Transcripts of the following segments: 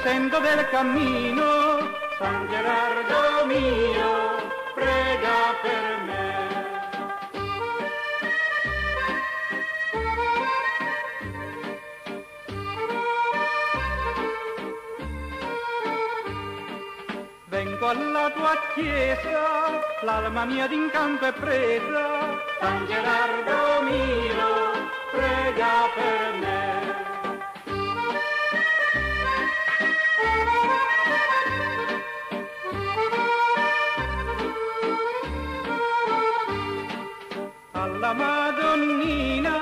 non risento del cammino. San Gerardo mio, prega per me. Vengo alla tua chiesa, l'alma mia d'incanto è presa, San Gerardo mio, prega per me. Madonnina,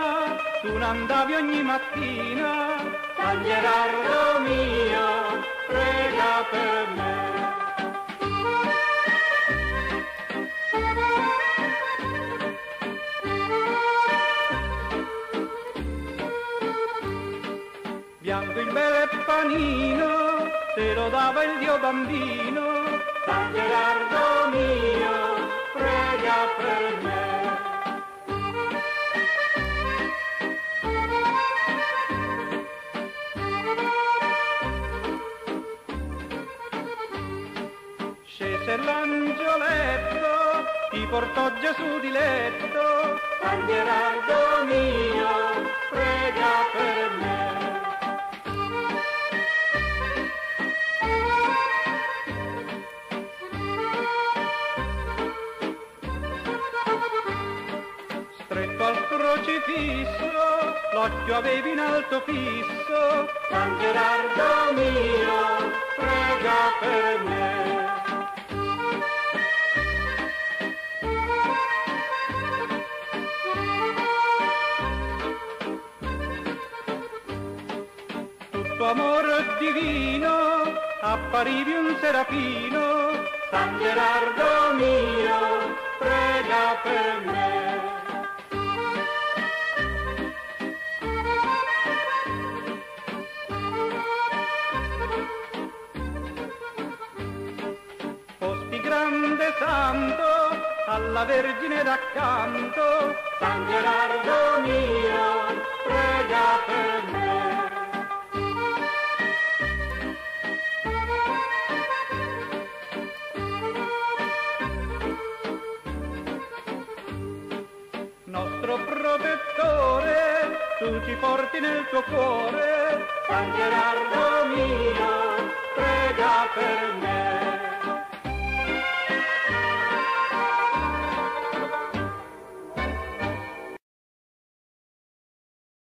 tu andavi ogni mattina, San Gerardo mio, prega per me. bianco il bel panino, te lo dava il Dio bambino, San Gerardo mio, prega per me. L'angioletto, ti portò Gesù di letto, San Gerardo mio, prega per me. stretto al crocifisso, l'occhio avevi in alto fisso, San Gerardo mio, prega per me. Divino, apparivi un serafino, San Gerardo mio, prega per me. Posti grande santo, alla Vergine d'accanto, San Gerardo mio, prega per me. Ci porti nel tuo cuore, San Gerardo mio, prega per me.